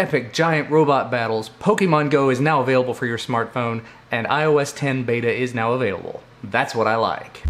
epic giant robot battles, Pokemon Go is now available for your smartphone, and iOS 10 beta is now available. That's what I like.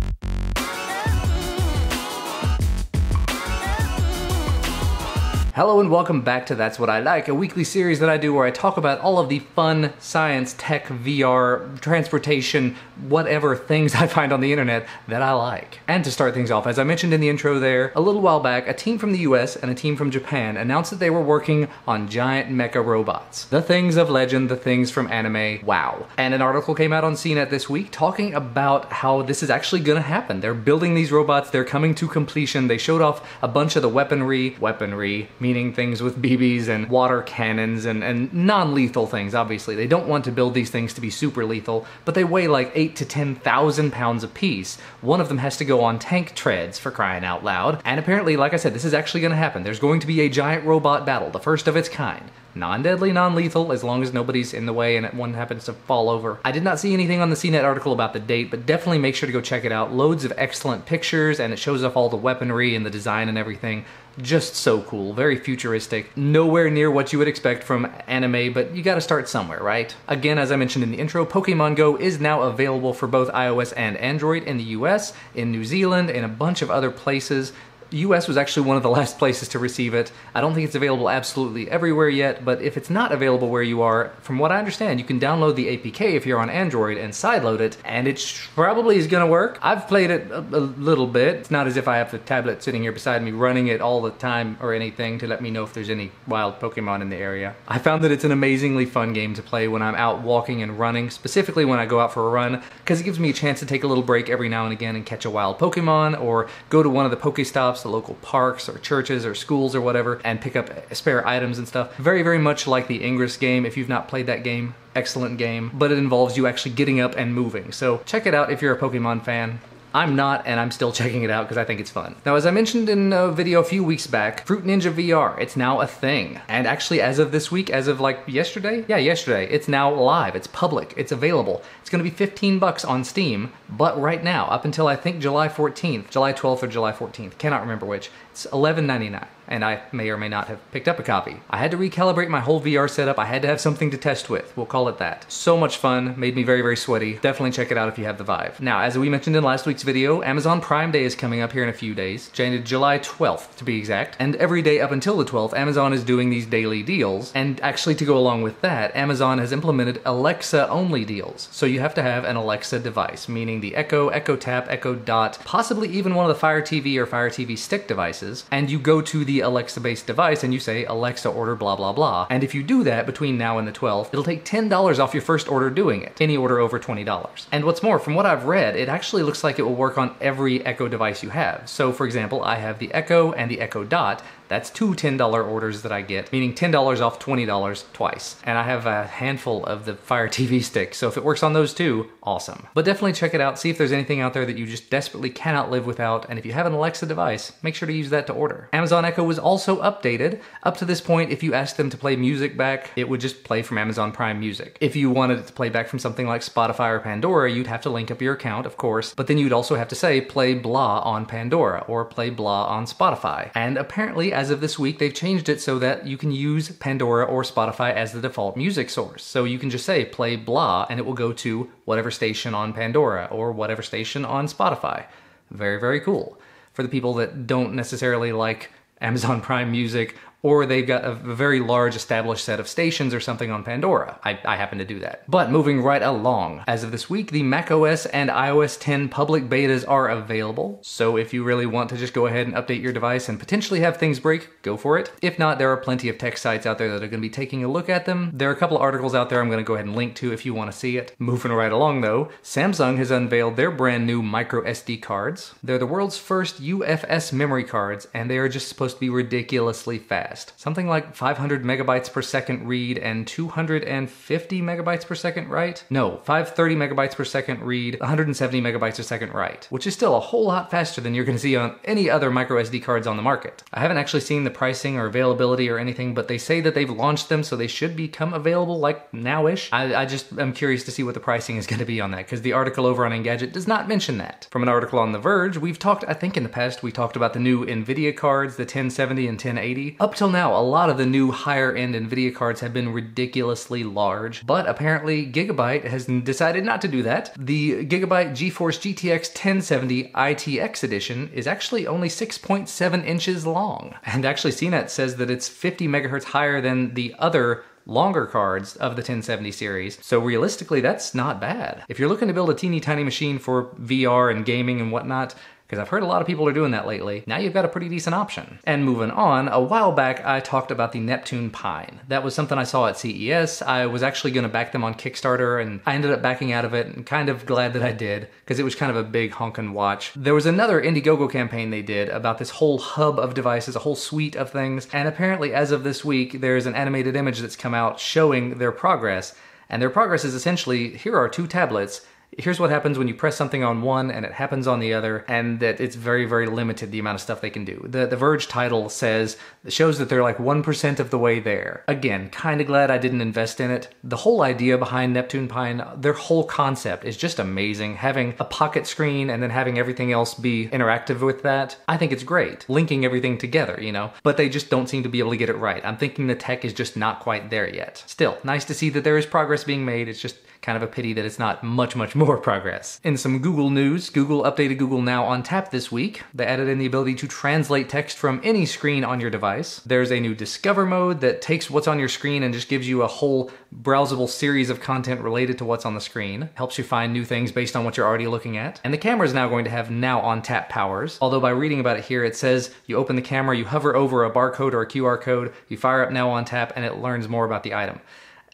Hello and welcome back to That's What I Like, a weekly series that I do where I talk about all of the fun science, tech, VR, transportation, whatever things I find on the internet that I like. And to start things off, as I mentioned in the intro there, a little while back, a team from the US and a team from Japan announced that they were working on giant mecha robots. The things of legend, the things from anime, wow. And an article came out on CNET this week talking about how this is actually gonna happen. They're building these robots, they're coming to completion, they showed off a bunch of the weaponry, weaponry, meaning things with BBs and water cannons and, and non-lethal things, obviously. They don't want to build these things to be super lethal, but they weigh like 8 to 10,000 pounds apiece. One of them has to go on tank treads, for crying out loud. And apparently, like I said, this is actually going to happen. There's going to be a giant robot battle, the first of its kind non-deadly, non-lethal, as long as nobody's in the way and one happens to fall over. I did not see anything on the CNET article about the date, but definitely make sure to go check it out. Loads of excellent pictures, and it shows off all the weaponry and the design and everything. Just so cool, very futuristic. Nowhere near what you would expect from anime, but you gotta start somewhere, right? Again, as I mentioned in the intro, Pokemon Go is now available for both iOS and Android in the US, in New Zealand, and a bunch of other places. US was actually one of the last places to receive it. I don't think it's available absolutely everywhere yet, but if it's not available where you are, from what I understand, you can download the APK if you're on Android and sideload it, and it probably is gonna work. I've played it a, a, little bit. It's not as if I have the tablet sitting here beside me running it all the time or anything to let me know if there's any wild Pokemon in the area. I found that it's an amazingly fun game to play when I'm out walking and running, specifically when I go out for a run, because it gives me a chance to take a little break every now and again and catch a wild Pokemon or go to one of the Pokestops the local parks or churches or schools or whatever and pick up spare items and stuff. Very, very much like the Ingress game. If you've not played that game, excellent game, but it involves you actually getting up and moving. So check it out if you're a Pokemon fan. I'm not, and I'm still checking it out because I think it's fun. Now, as I mentioned in a video a few weeks back, Fruit Ninja VR, it's now a thing. And actually, as of this week, as of like yesterday? Yeah, yesterday, it's now live, it's public, it's available. It's gonna be 15 bucks on Steam, but right now, up until I think July 14th, July 12th or July 14th, cannot remember which, it's $11.99 and I may or may not have picked up a copy. I had to recalibrate my whole VR setup. I had to have something to test with. We'll call it that. So much fun, made me very, very sweaty. Definitely check it out if you have the Vive. Now, as we mentioned in last week's video, Amazon Prime Day is coming up here in a few days, July 12th to be exact. And every day up until the 12th, Amazon is doing these daily deals. And actually to go along with that, Amazon has implemented Alexa only deals. So you have to have an Alexa device, meaning the Echo, Echo Tap, Echo Dot, possibly even one of the Fire TV or Fire TV stick devices. And you go to the Alexa based device and you say, Alexa order blah blah blah. And if you do that between now and the 12th, it'll take $10 off your first order doing it. Any order over $20. And what's more, from what I've read, it actually looks like it will work on every Echo device you have. So for example, I have the Echo and the Echo Dot, that's two $10 orders that I get, meaning $10 off $20 twice. And I have a handful of the Fire TV stick, so if it works on those too, awesome. But definitely check it out, see if there's anything out there that you just desperately cannot live without, and if you have an Alexa device, make sure to use that to order. Amazon Echo was also updated. Up to this point, if you asked them to play music back, it would just play from Amazon Prime Music. If you wanted it to play back from something like Spotify or Pandora, you'd have to link up your account, of course, but then you'd also have to say play blah on Pandora or play blah on Spotify. And apparently, as of this week, they've changed it so that you can use Pandora or Spotify as the default music source. So you can just say play blah and it will go to whatever station on Pandora or whatever station on Spotify. Very, very cool. For the people that don't necessarily like Amazon Prime Music or they've got a very large established set of stations or something on Pandora. I, I, happen to do that. But moving right along, as of this week, the macOS and iOS 10 public betas are available. So if you really want to just go ahead and update your device and potentially have things break, go for it. If not, there are plenty of tech sites out there that are going to be taking a look at them. There are a couple articles out there I'm going to go ahead and link to if you want to see it. Moving right along though, Samsung has unveiled their brand new micro SD cards. They're the world's first UFS memory cards, and they are just supposed to be ridiculously fast fast. Something like 500 megabytes per second read and 250 megabytes per second write? No, 530 megabytes per second read, 170 megabytes per second write, which is still a whole lot faster than you're gonna see on any other micro SD cards on the market. I haven't actually seen the pricing or availability or anything, but they say that they've launched them so they should become available like now-ish. I, I just am curious to see what the pricing is gonna be on that because the article over on Engadget does not mention that. From an article on The Verge, we've talked, I think in the past, we talked about the new NVIDIA cards, the 1070 and 1080. Up till now, a lot of the new higher end NVIDIA cards have been ridiculously large, but apparently Gigabyte has decided not to do that. The Gigabyte GeForce GTX 1070 ITX edition is actually only 6.7 inches long. And actually CNET says that it's 50 megahertz higher than the other longer cards of the 1070 series. So realistically, that's not bad. If you're looking to build a teeny tiny machine for VR and gaming and whatnot, because I've heard a lot of people are doing that lately. Now you've got a pretty decent option. And moving on, a while back I talked about the Neptune Pine. That was something I saw at CES. I was actually going to back them on Kickstarter and I ended up backing out of it and kind of glad that I did because it was kind of a big honkin' watch. There was another Indiegogo campaign they did about this whole hub of devices, a whole suite of things, and apparently as of this week there's an animated image that's come out showing their progress. And their progress is essentially here are two tablets here's what happens when you press something on one and it happens on the other, and that it's very, very limited the amount of stuff they can do. The, the Verge title says, shows that they're like 1% of the way there. Again, kind of glad I didn't invest in it. The whole idea behind Neptune Pine, their whole concept is just amazing. Having a pocket screen and then having everything else be interactive with that, I think it's great. Linking everything together, you know, but they just don't seem to be able to get it right. I'm thinking the tech is just not quite there yet. Still, nice to see that there is progress being made. It's just Kind of a pity that it's not much, much more progress. In some Google news, Google updated Google Now on tap this week. They added in the ability to translate text from any screen on your device. There's a new Discover mode that takes what's on your screen and just gives you a whole browsable series of content related to what's on the screen. Helps you find new things based on what you're already looking at. And the camera is now going to have Now on tap powers. Although by reading about it here, it says you open the camera, you hover over a barcode or a QR code, you fire up Now on tap, and it learns more about the item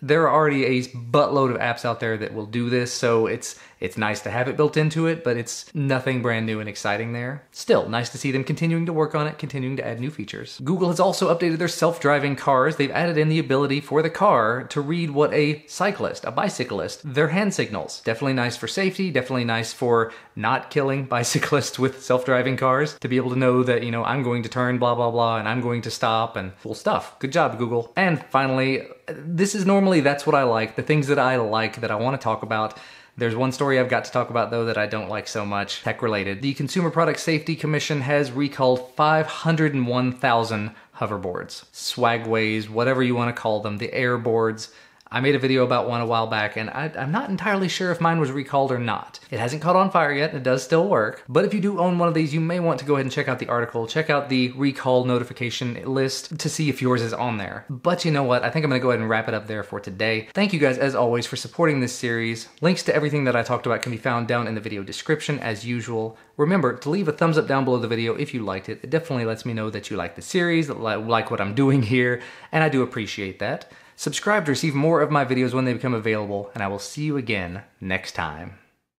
there are already a buttload of apps out there that will do this, so it's it's nice to have it built into it, but it's nothing brand new and exciting there. Still, nice to see them continuing to work on it, continuing to add new features. Google has also updated their self-driving cars. They've added in the ability for the car to read what a cyclist, a bicyclist, their hand signals. Definitely nice for safety, definitely nice for not killing bicyclists with self-driving cars, to be able to know that, you know, I'm going to turn blah blah blah and I'm going to stop and cool stuff. Good job, Google. And finally, this is normally that's what I like, the things that I like that I want to talk about. There's one story I've got to talk about though that I don't like so much, tech related. The Consumer Product Safety Commission has recalled 501,000 hoverboards, swagways, whatever you want to call them, the airboards. I made a video about one a while back and I, am not entirely sure if mine was recalled or not. It hasn't caught on fire yet, and it does still work. But if you do own one of these, you may want to go ahead and check out the article, check out the recall notification list to see if yours is on there. But you know what, I think I'm gonna go ahead and wrap it up there for today. Thank you guys as always for supporting this series. Links to everything that I talked about can be found down in the video description as usual. Remember to leave a thumbs up down below the video if you liked it. It definitely lets me know that you like the series, like what I'm doing here, and I do appreciate that. Subscribe to receive more of my videos when they become available, and I will see you again next time.